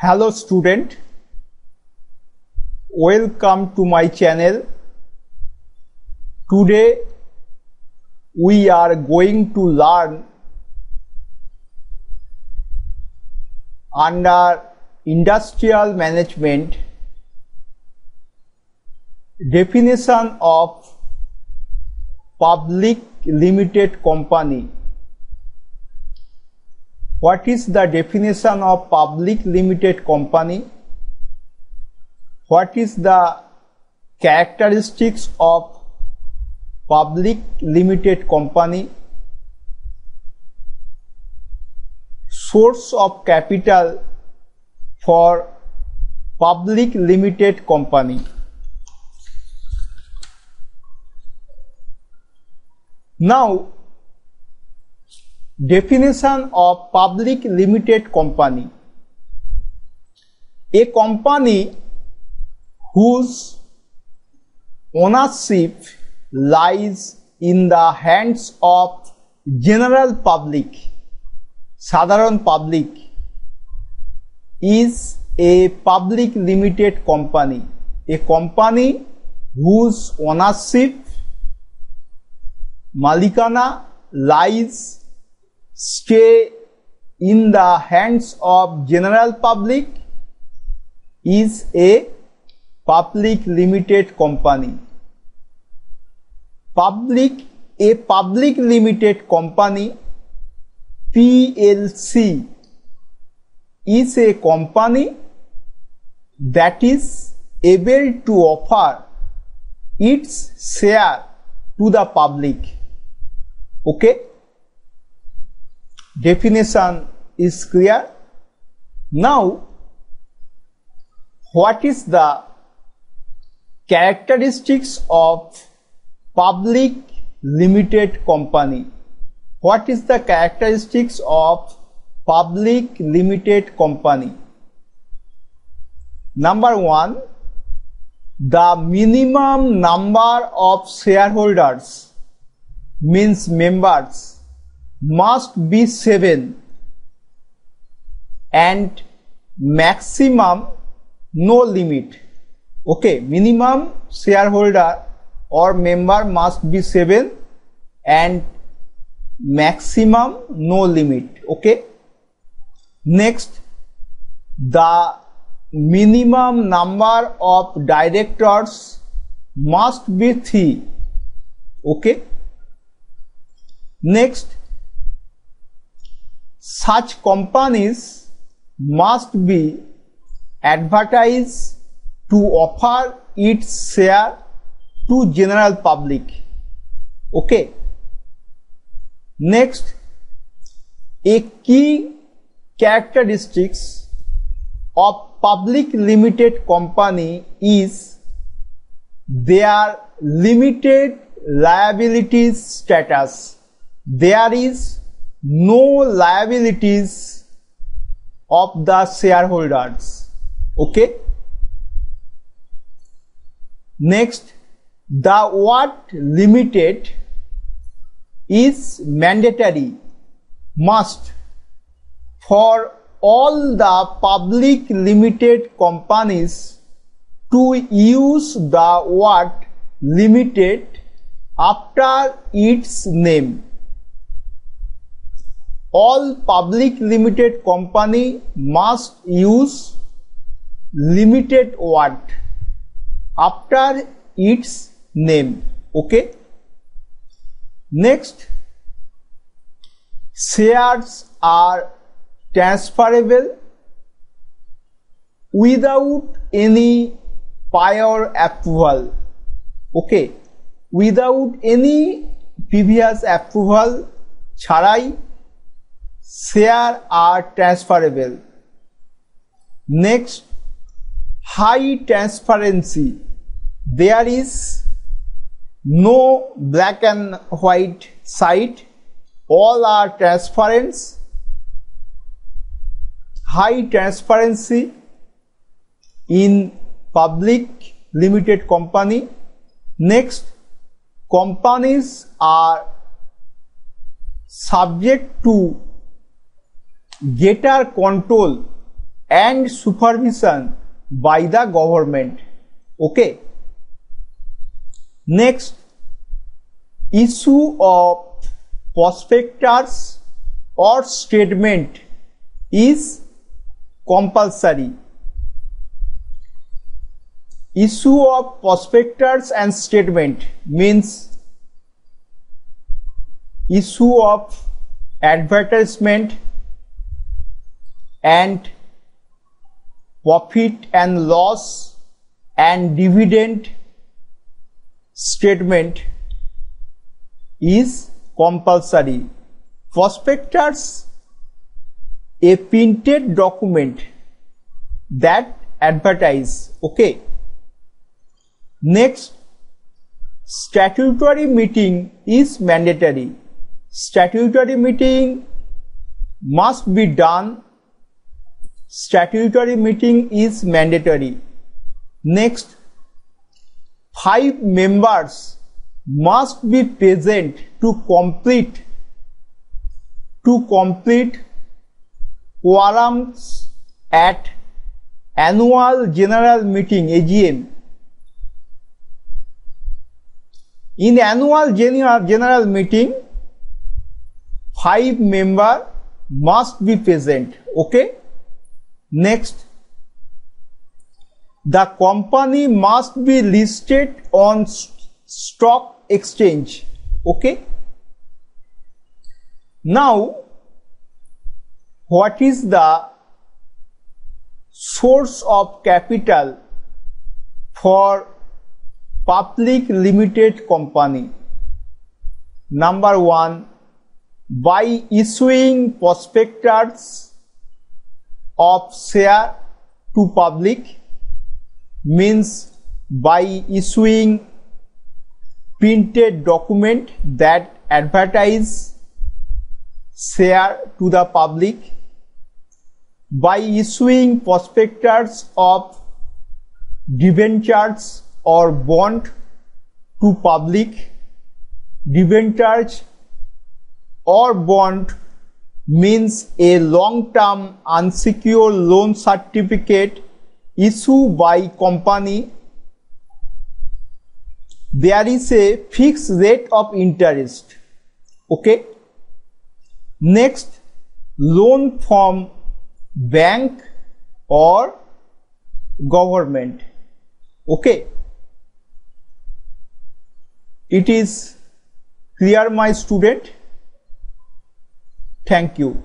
Hello student, welcome to my channel. Today we are going to learn under industrial management definition of public limited company. What is the definition of public limited company? What is the characteristics of public limited company? Source of capital for public limited company. Now definition of public limited company a company whose ownership lies in the hands of general public সাধারণ public is a public limited company a company whose ownership মালিকানা lies stay in the hands of general public is a public limited company. Public a public limited company PLC is a company that is able to offer its share to the public. Okay. definition is clear. Now, what is the characteristics of public limited company? What is the characteristics of public limited company? Number one, the minimum number of shareholders means members must be 7 and maximum no limit okay minimum shareholder or member must be 7 and maximum no limit okay next the minimum number of directors must be 3 okay next such companies must be advertised to offer its share to general public okay next a key characteristics of public limited company is their limited liabilities status there is no liabilities of the shareholders okay next the word limited is mandatory must for all the public limited companies to use the word limited after its name all public limited company must use limited word after its name okay next shares are transferable without any prior approval okay without any previous approval ছাড়াই share are transferable. Next, high transparency. There is no black and white side. All are transparent. High transparency in public limited company. Next, companies are subject to greater control and supervision by the government okay next issue of prospectors or statement is compulsory issue of prospectors and statement means issue of advertisement and profit and loss and dividend statement is compulsory. Prospectors a printed document that advertise okay next statutory meeting is mandatory statutory meeting must be done statutory meeting is mandatory. Next, five members must be present to complete to complete quorums at annual general meeting AGM. In annual general, general meeting, five members must be present. Okay. Next, the company must be listed on stock exchange. Okay. Now, what is the source of capital for public limited company? Number one, by issuing prospectors of share to public means by issuing printed document that advertise share to the public by issuing prospectors of debentures or bond to public debentures or bond means a long-term unsecured loan certificate issued by company. There is a fixed rate of interest. Okay. Next, loan from bank or government. Okay. It is clear my student. Thank you.